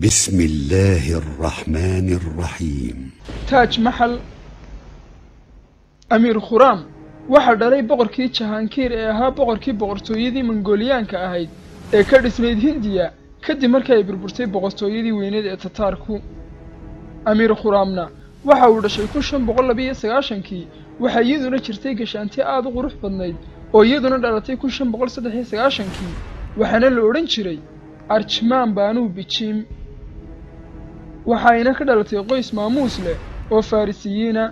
بسم الله الرحمن الرحيم taaj maxal amiir khuraam waxaa dhalay boqorkii jahaankiir ee ahaa boqorkii boqortooyadii mongooliyaanka ahayd ee ka dhisnayd hindiya kadib markii ay burburtay boqortooyadii weyneed ee tataarku amiir khuraamna waxa uu dhashay kun shan boqol labiiyo sagaashankii waxaa iyaduna jirtay gashaanti aad u qurux badnayd oo iyaduna dhalatay kun shan boqol saddex iyo sagaashankii waxaana la odhan jiray arjmaan baanuu bijiim waxayna ka dhalatay qoys maamuus leh oo farrisiyiina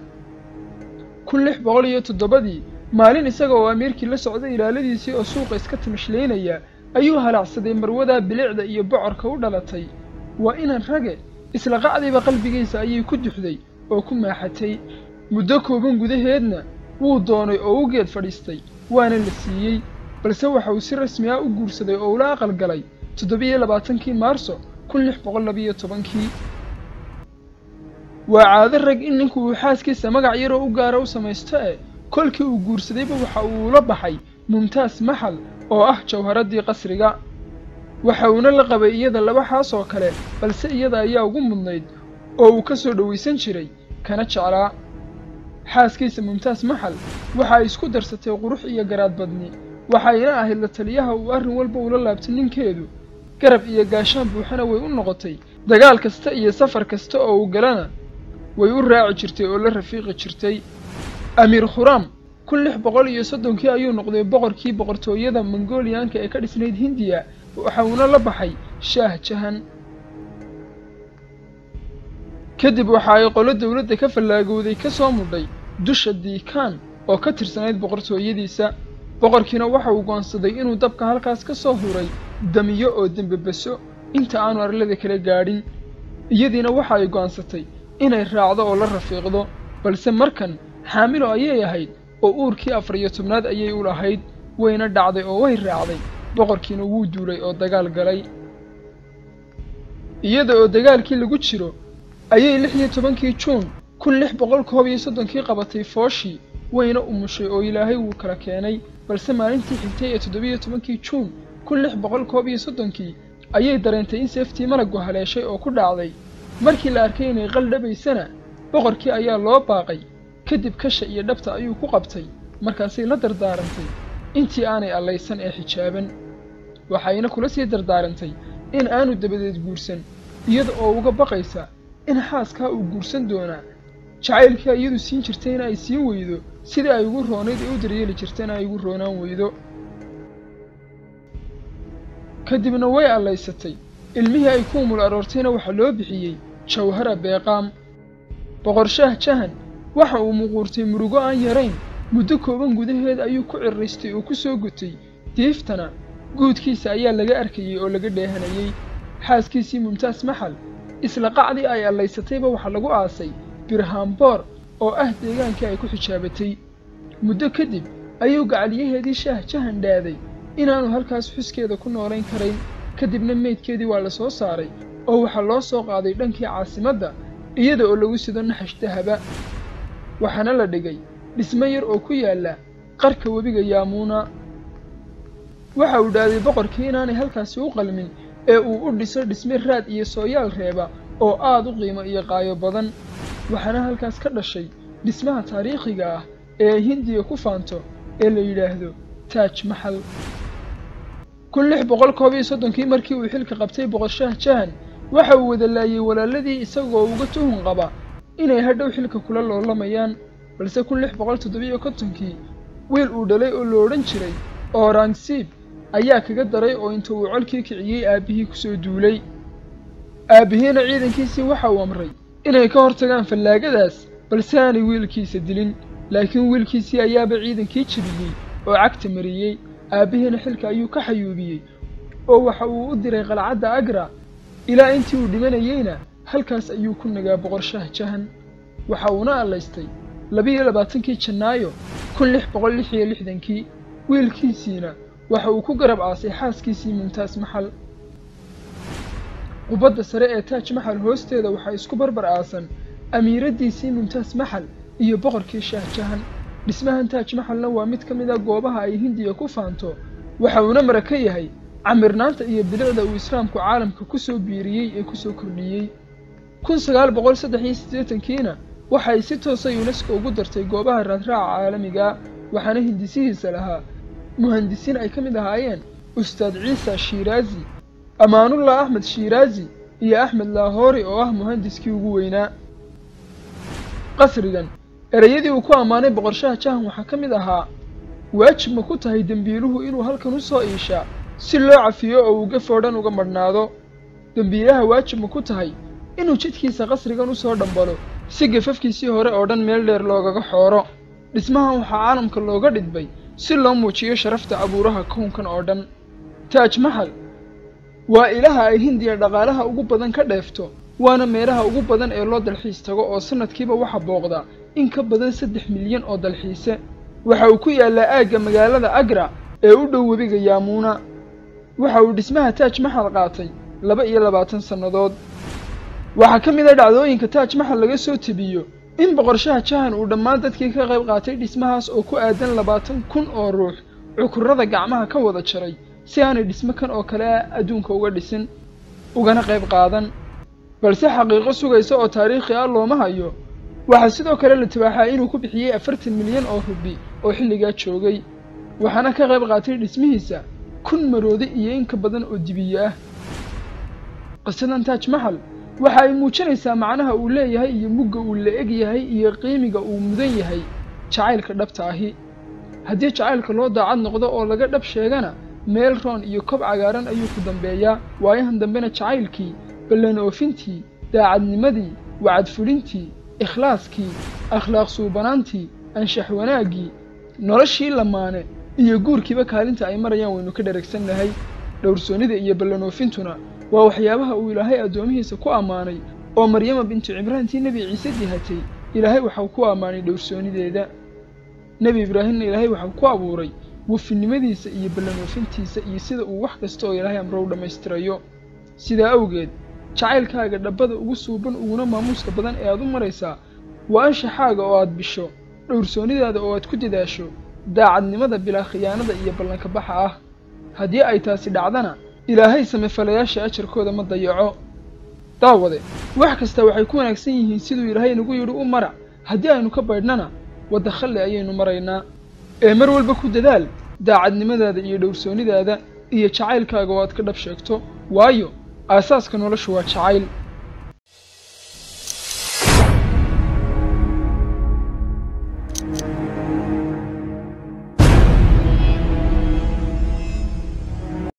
kun lix boqol iyo toddobadii maalin isaga oo amiirkii la socday ilaaladiisii oo suuqa iska timashlaynaya ayuu halaacsaday marwadaa bilicda iyo bocorka u dhalatay. Waa inan rage isla qacdiiba qalbigiisa ayay ku duxday oo ku maaxatay. Muddo kooban gudaheedna wuu doonay oo u geed fadhiistay waana la siiyey. Balse waxa uu si rasmi ah u guursaday oo ula aqal galay labaatankii maarso kun lix boqol labiyo tobankii waa caado rag in ninku uu xaaskiisa magac yaroo u gaara u samaysto eh kolkii uu guursadayba waxa uu ula baxay mumtaas maxal oo ah jawharaddii qasriga. Waxa uuna la qabay iyada laba xaas oo kale balse iyada ayaa ugu mudnayd oo uu ka soo dhowaysan jiray kana jeclaa. Xaaskiisa mumtaas maxal waxa ay isku darsatay qurux iyo garaad badni. Waxayna ahayd la taliyaha uu arrin walba ula laabtay ninkeedu. Garab iyo gaashaan buuxana way u noqotay. Dagaal kasta iyo safar kasta oo uu galana way u raaci jirtay oo la rafiiqi jirtay amiir khuraam. Kun lix boqol iyo soddonkii ayuu noqday boqorkii boqortooyada mongooliyaanka ee ka dhisnayd hindiya waxa uuna la baxay shaah jahan. Kadib waxa ay qolo dowladda ka fallaagowday ka soo mudhay dusha diikaan oo ka tirsanayd boqortooyadiisa. Boqorkiina waxa uu go'aansaday inuu dabka halkaas ka soo huray damiyo oo dembebeso inta aanu arlada kala gaadhin iyadiina waxa ay go'aansatay inay raacdo oo la rafiiqdo balse markan xaamilo ayay ahayd oo uurkii afar iyo tobnaad ayay u lahayd wayna dhacday oo way raacday boqorkiina wuu duulay oo dagaal galay. Iyada oo dagaalkii lagu jiro ayay lix iyo tobankii juun kun lix boqol koob iyo soddonkii qabatay fooshii wayna umushay oo ilaahay wuu kala keenay balse maalintii xigtay ee toddobiyo tobankii juun kun lix boqol koob iyo soddonkii ayay dareentay in seeftii malaggu haleeshay oo ku dhacday markii la arkay inay qal dhabaysana boqorkii ayaa loo baaqay. Kadib kasha iyo dhabta ayuu ku qabtay. Markaasay la dardaarantay. Intii aanay allaysan ee xijaaban. Waxayna kula sii dardaarantay in aanu dabadeed guursan iyada oo uga baqaysa in xaaskaa uu guursan doonaa jacaylkii iyadu siin jirtayna ay siin weydo sidii ay ugu roonayd ee u daryeeli jirtayna ay ugu roonaan weydo. Kadibna way allaysatay. Ilmihii ay ku umul aroortayna waxaa loo bixiyey jawhara beeqaam. Boqorshaah jahan waxa uu muquurtay murugo aan yarayn muddo kooban gudaheed ayuu ku cirraystay oo ku soo gutay. Diiftana guudkiisa ayaa laga arkayey oo laga dheehanayey xaaskiisii mumtaas maxal isla qacdii ay allaysatayba waxaa lagu aasay. Birhaamboor oo ah deegaankii ay ku xijaabatay. Muddo kadib ayuu gacaliyaheedii shaah jahan dhaaday. Inaanu halkaas xuskeeda ku noolayn karayn kadibna meydkeedii waa la soo saaray oo waxaa loo soo qaaday dhankii caasimadda iyada oo lagu sido naxash dahaba. Waxaana la dhigay dhismo yar oo ku yaalla qarka webiga yaamuuna waxa uu dhaaday boqorkii inaanay halkaasi u qalmin ee uu u dhiso dhisme raad iyo sooyaal reeba oo aad u qiimo iyo qaayo badan. Waxaana halkaas ka dhashay dhismaha taariikhiga ah ee hindiya ku faanto ee la yidhaahdo taaj maxal kun lix boqol koob iyo soddonkii markii uu xilka qabtay boqorshaah jahan waxa uu wada laayey walaaladii isagoo uga tuhun qaba inay hadhow xilka kula loolamayaan balse kun lix boqol toddobiyo kontonkii wiil uu dhalay oo lo odhan jiray oorangsiib ayaa kaga daray oo inta uu colkii kiciyey aabbihii ku soo duulay. Aabbihiina ciidankiisii waxa uu amray inay ka hortagaan fallaagadaas balse aanay wiilkiisa dilin laakiin wiilkiisii ayaaba ciidankii jebiyey oo cagta mariyey. Aabbihiina xilka ayuu ka xayuubiyey oo waxa uu u diray qalcadda agra ilaa intii uu dhimanayeyna halkaas ayuu ku nagaa boqorshaah jahan. Waxa uuna allaystay labiiyo labaatankii jannaayo kun lix boqol lix iyo lixdankii. Wiilkiisiina waxa uu ku garab aasay xaaskiisii mumtaas maxal. Qubadda sare ee taaj maxal hoosteeda waxaa isku barbar aasan amiiraddiisii mumtaas maxal iyo boqorkii shaah jahan. Dhismahan taaj maxalna waa mid ka mid a goobaha ay hindiya ku faanto waxa uuna mara ka yahay camirnaanta iyo bilicda uu islaamku caalamka ku soo biiriyey ee ku soo kordhiyey. kun sagaal boqol saddex iyo siddeetankiina waxay si toosa yunesko ugu dartay goobaha raadraaca caalamiga waxaana hindisihiisa lahaa. Muhandisiin ay ka mid ahaayeen ustaad ciisa shiiraazi ammaanullah axmed shiiraazi iyo axmed laahoori oo ah muhandiskii ugu weynaa. Qasrigan ereyadii uu ku ammaanay boqorshaha jahan waxaa ka mid ahaa waajib ma ku tahay dembiiluhu inuu halkan u soo iishaa si loo cafiyo oo uu gafoo dhan uga madhnaado dembiilaha waajib ma ku tahay inuu jidkiisa qasrigan u soo dhambalo si gafafkiisii hore oo dhan meel dheer loogaga xooro. Dhismahan waxaa caalamka looga dhidbay si loo muujiyo sharafta abuuraha kownkan oo dhan. Taaj maxal waa ilaha ay hindiya dhaqaalaha ugu badan ka dheefto waana meelaha ugu badan ee loo dalxiis tago oo sannadkiiba waxa booqda in ka badan saddex milyan oo dalxiise. Waxa uu ku yaallaa aagga magaalada agra ee u dhow webiga yaamuuna waxa uu dhismaha taaj maxal qaatay laba iyo labaatan sannadood. Waxaa ka mid a dhacdooyinka taaj maxal laga soo tebiyo in boqorshaha jahan uu dhammaan dadkii ka qayb qaatay dhismahaas oo ku aadan labaatan kun oo ruux cukurrada gacmaha ka wada jaray si aanay dhismo kan oo kale ah adduunka uga dhisin ugana qayb qaadan. Balse xaqiiqo sugaysa oo taariikhi ah looma hayo waxaa sidoo kale la tibaaxaa inuu ku bixiyey afartan milyan oo rubi oo xilligaa joogay waxaana ka qayb qaatay dhismihiisa kun maroodi iyo in ka badan oo dibiye ah. Qisadan taaj maxal waxa ay muujinaysaa macnaha uu leeyahay iyo mugga uu la eg yahay iyo qiimiga uu mudan yahay jacaylka dhabta ahi. Haddii jacaylka loo daacad noqdo oo laga dhab sheegana meel roon iyo kob cagaaran ayuu ku dambeeyaa. Waayahan dambena jacaylkii ballan oofintii daacadnimadii wacad fulintii ikhlaaskii akhlaaq suubanaantii anshax wanaaggii noloshii lamaane iyo guurkiiba kaalinta ay marayaan waynu ka dheragsannahay dhowrsoonnida iyo ballan oofintuna waa waxyaabaha uu ilaahay addoomihiisa ku ammaanay oo maryama bintu cimraantii nebi ciise dihatay ilaahay waxau ku ammaanay dhowrsoonideeda nebi ibraahimna ilaahay waxau ku abuuray wufinimadiisa iyo ballan oofintiisa iyo sida uu wax kasta oo ilaahay amro u dhammaystirayo. Sidaa awgeed jacaylkaaga dhabbada ugu suuban uguna maamuuska badan ee aad u maraysaa waa anshaxaaga oo aad bisho. Dhowrsoonidaada oo aad ku dadaasho daacadnimada bilaa khiyaanada iyo ballanka baxa ah. Haddii ay taasi dhacdana ilaahay samefalayaasha ajarkooda ma dayaco. Daawade wax kasta waxay ku wanaagsan yihiin siduu ilaahay nagu yidhi u mara. Haddii aynu ka baydhnana wadda khalli ayaynu maraynaa. Ee mar walba ku dadaal daacadnimadaada iyo dhowrsoonidaada iyo jacaylkaaga oo aad ka dhab sheegto. Waayo aasaaska noloshu waa jacayl